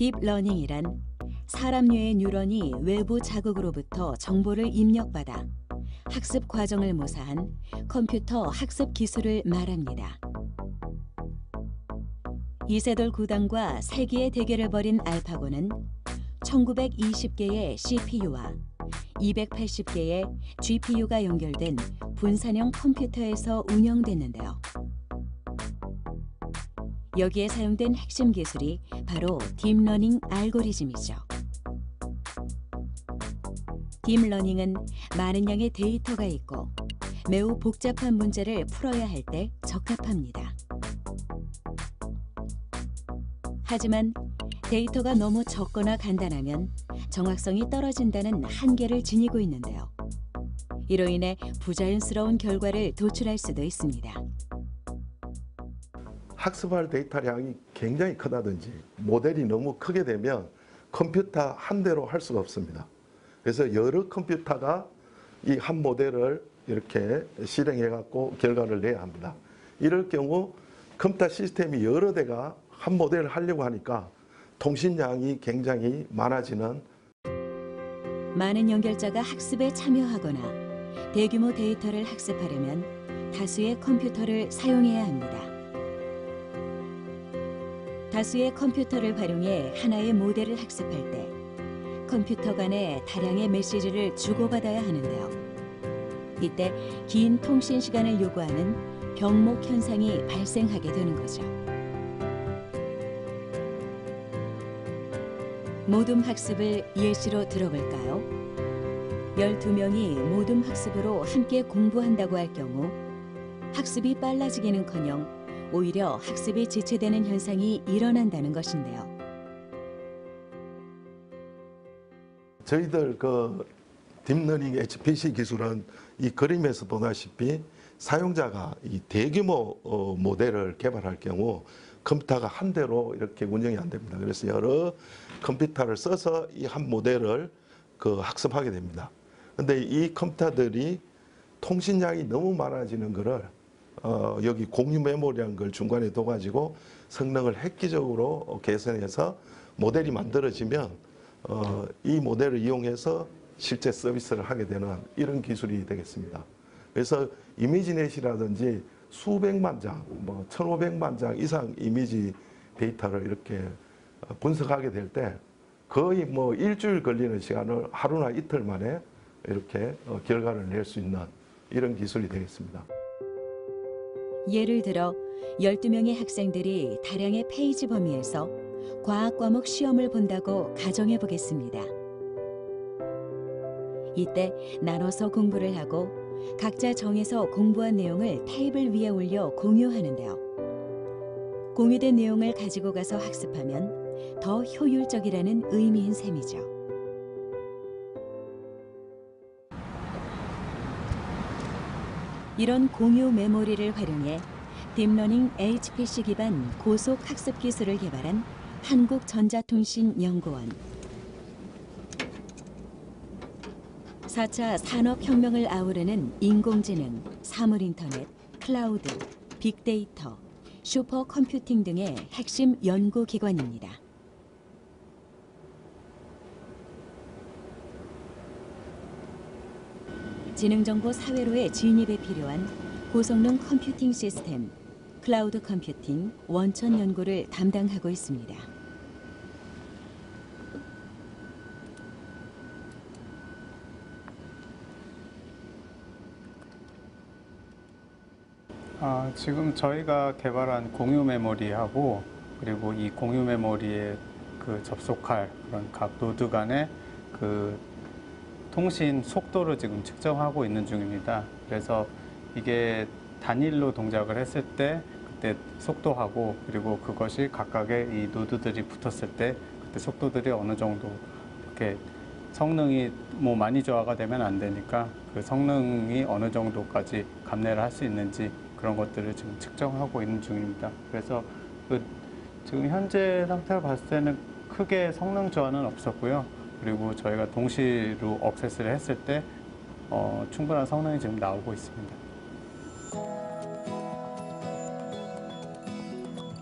deep learning이란 사람 뇌의 뉴런이 외부 자극으로부터 정보를 입력받아 학습 과정을 모사한 컴퓨터 학습 기술을 말합니다. 이세돌 구단과 세기의 대결을 벌인 알파고는 1920개의 CPU와 280개의 GPU가 연결된 분산형 컴퓨터에서 운영됐는데요. 여기에 사용된 핵심 기술이 바로 딥러닝 알고리즘이죠. 딥러닝은 많은 양의 데이터가 있고 매우 복잡한 문제를 풀어야 할 때 적합합니다. 하지만 데이터가 너무 적거나 간단하면 정확성이 떨어진다는 한계를 지니고 있는데요. 이로 인해 부자연스러운 결과를 도출할 수도 있습니다. 학습할 데이터량이 굉장히 크다든지 모델이 너무 크게 되면 컴퓨터 한 대로 할 수가 없습니다. 그래서 여러 컴퓨터가 이 한 모델을 이렇게 실행해 갖고 결과를 내야 합니다. 이럴 경우 컴퓨터 시스템이 여러 대가 한 모델을 하려고 하니까 통신량이 굉장히 많아지는 많은 연결자가 학습에 참여하거나 대규모 데이터를 학습하려면 다수의 컴퓨터를 사용해야 합니다. 다수의 컴퓨터를 활용해 하나의 모델을 학습할 때 컴퓨터 간에 다량의 메시지를 주고받아야 하는데요. 이때 긴 통신 시간을 요구하는 병목 현상이 발생하게 되는 거죠. 모둠 학습을 예시로 들어볼까요? 12명이 모둠 학습으로 함께 공부한다고 할 경우 학습이 빨라지기는커녕 오히려 학습이 지체되는 현상이 일어난다는 것인데요. 저희들 그 딥러닝 HPC 기술은 이 그림에서 보다시피 사용자가 이 대규모 어, 모델을 개발할 경우 컴퓨터가 한 대로 이렇게 운영이 안 됩니다. 그래서 여러 컴퓨터를 써서 이 한 모델을 그 학습하게 됩니다. 근데 이 컴퓨터들이 통신량이 너무 많아지는 거를 어, 여기 공유 메모리라는 걸 중간에 둬가지고 성능을 획기적으로 개선해서 모델이 만들어지면 어, 이 모델을 이용해서 실제 서비스를 하게 되는 이런 기술이 되겠습니다. 그래서 이미지넷이라든지 수백만 장, 뭐 1,500만 장 이상 이미지 데이터를 이렇게 분석하게 될 때 거의 뭐 일주일 걸리는 시간을 하루나 이틀 만에 이렇게 어, 결과를 낼 수 있는 이런 기술이 되겠습니다. 예를 들어 12명의 학생들이 다량의 페이지 범위에서 과학 과목 시험을 본다고 가정해 보겠습니다. 이때 나눠서 공부를 하고 각자 정해서 공부한 내용을 테이블 위에 올려 공유하는데요. 공유된 내용을 가지고 가서 학습하면 더 효율적이라는 의미인 셈이죠. 이런 공유 메모리를 활용해 딥러닝 HPC 기반 고속 학습 기술을 개발한 한국전자통신연구원 4차 산업혁명을 아우르는 인공지능, 사물인터넷, 클라우드, 빅데이터, 슈퍼컴퓨팅 등의 핵심 연구기관입니다. 지능정보 사회로의 진입에 필요한 고성능 컴퓨팅 시스템, 클라우드 컴퓨팅, 원천 연구를 담당하고 있습니다. 아, 지금 저희가 개발한 공유 메모리하고 그리고 이 공유 메모리에 그 접속할 그런 각 노드 간의 그 통신 속도를 지금 측정하고 있는 중입니다. 그래서 이게 단일로 동작을 했을 때 그때 속도하고 그리고 그것이 각각의 이 노드들이 붙었을 때 그때 속도들이 어느 정도 이렇게 성능이 뭐 많이 저하가 되면 안 되니까 그 성능이 어느 정도까지 감내를 할 수 있는지 그런 것들을 지금 측정하고 있는 중입니다. 그래서 그 지금 현재 상태를 봤을 때는 크게 성능 저하는 없었고요. 그리고 저희가 동시로 억세스를 했을 때 어, 충분한 성능이 지금 나오고 있습니다.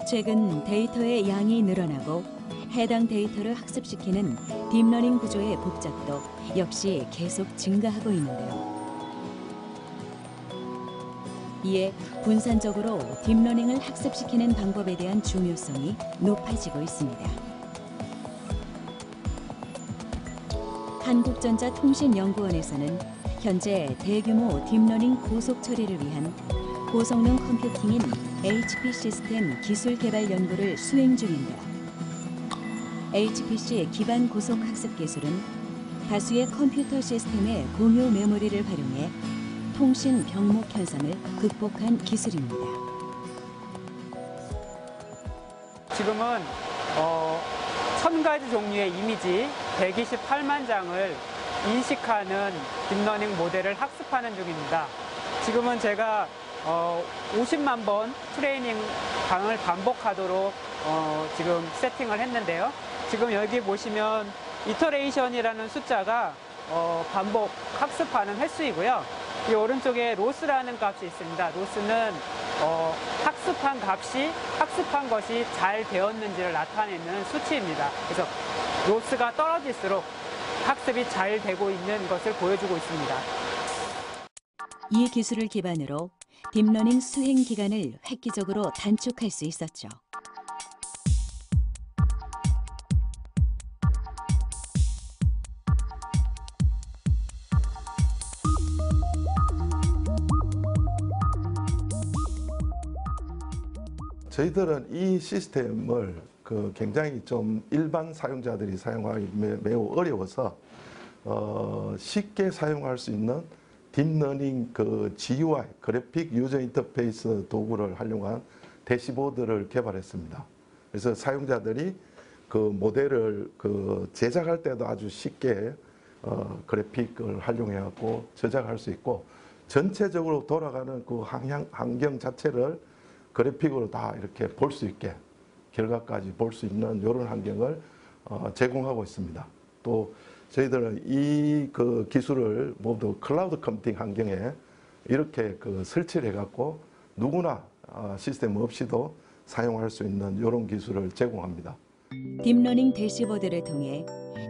최근 데이터의 양이 늘어나고 해당 데이터를 학습시키는 딥러닝 구조의 복잡도 역시 계속 증가하고 있는데요. 이에 분산적으로 딥러닝을 학습시키는 방법에 대한 중요성이 높아지고 있습니다. 한국전자통신연구원에서는 현재 대규모 딥러닝 고속 처리를 위한 고성능 컴퓨팅인 HPC 시스템 기술 개발 연구를 수행 중인데요. HPC 기반 고속 학습 기술은 다수의 컴퓨터 시스템의 공유 메모리를 활용해 통신 병목 현상을 극복한 기술입니다. 지금은 어, 천 가지 종류의 이미지 128만 장을 인식하는 딥러닝 모델을 학습하는 중입니다. 지금은 제가 어, 50만 번 트레이닝 강을 반복하도록 어, 지금 세팅을 했는데요. 지금 여기 보시면 이터레이션이라는 숫자가 어, 반복 학습하는 횟수이고요. 이 오른쪽에 로스라는 값이 있습니다. 로스는 어, 학습한 값이 학습한 것이 잘 되었는지를 나타내는 수치입니다. 그래서 로스가 떨어질수록 학습이 잘 되고 있는 것을 보여주고 있습니다. 이 기술을 기반으로 딥러닝 수행 기간을 획기적으로 단축할 수 있었죠. 저희들은 이 시스템을 그 굉장히 좀 일반 사용자들이 사용하기 매- 매우 어려워서 어, 쉽게 사용할 수 있는 딥러닝 그 GUI graphic user interface 도구를 활용한 대시보드를 개발했습니다. 그래서 사용자들이 그 모델을 그 제작할 때도 아주 쉽게 어, 그래픽을 활용해 갖고 제작할 수 있고 전체적으로 돌아가는 그 환경, 환경 자체를 그래픽으로 다 이렇게 볼 수 있게 결과까지 볼 수 있는 이런 환경을 어, 제공하고 있습니다. 또 저희들은 이 그 기술을 모두 클라우드 컴퓨팅 환경에 이렇게 그 설치를 해갖고 누구나 어, 시스템 없이도 사용할 수 있는 이런 기술을 제공합니다. 딥러닝 대시보드를 통해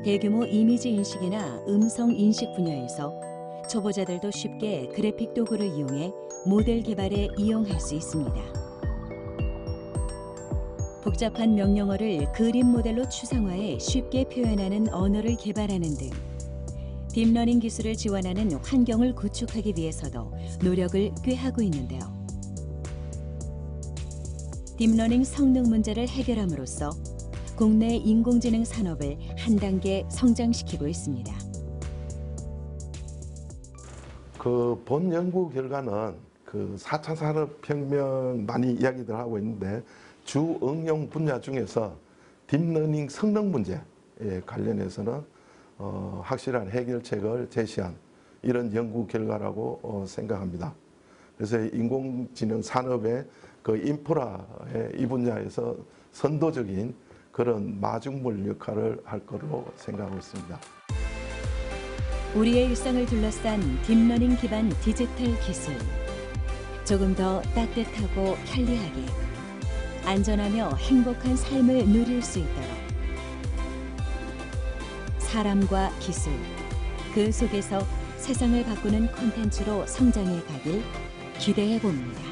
대규모 이미지 인식이나 음성 인식 분야에서 초보자들도 쉽게 그래픽 도구를 이용해 모델 개발에 이용할 수 있습니다. 복잡한 명령어를 그림 모델로 추상화해 쉽게 표현하는 언어를 개발하는 등 딥러닝 기술을 지원하는 환경을 구축하기 위해서도 노력을 꾀하고 있는데요. 딥러닝 성능 문제를 해결함으로써 국내 인공지능 산업을 한 단계 성장시키고 있습니다. 그 본 연구 결과는 그 4차 산업혁명 많이 이야기들 하고 있는데 주 응용 분야 중에서 딥러닝 성능 문제에 관련해서는 어, 확실한 해결책을 제시한 이런 연구 결과라고 어, 생각합니다. 그래서 인공지능 산업의 그 인프라의 이 분야에서 선도적인 그런 마중물 역할을 할 거로 생각하고 있습니다. 우리의 일상을 둘러싼 딥러닝 기반 디지털 기술. 조금 더 따뜻하고 편리하게 안전하며 행복한 삶을 누릴 수 있도록 사람과 기술 그 속에서 세상을 바꾸는 콘텐츠로 성장해 가길 기대해 봅니다.